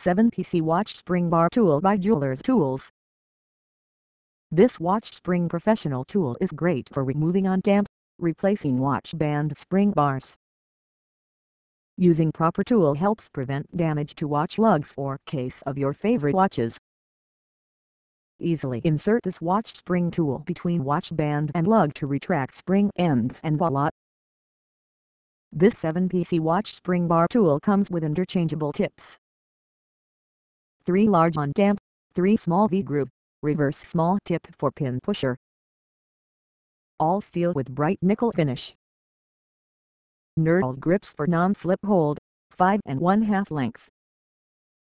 7PC Watch Spring Bar Tool by Jewelers Tools. This watch spring professional tool is great for removing undamp, replacing watch band spring bars. Using proper tool helps prevent damage to watch lugs or case of your favorite watches. Easily insert this watch spring tool between watch band and lug to retract spring ends and voila! This 7PC watch spring bar tool comes with interchangeable tips. 3 large on damp, 3 small V-groove, reverse small tip for pin pusher. All steel with bright nickel finish. Knurled grips for non-slip hold, 5 and 1 half length.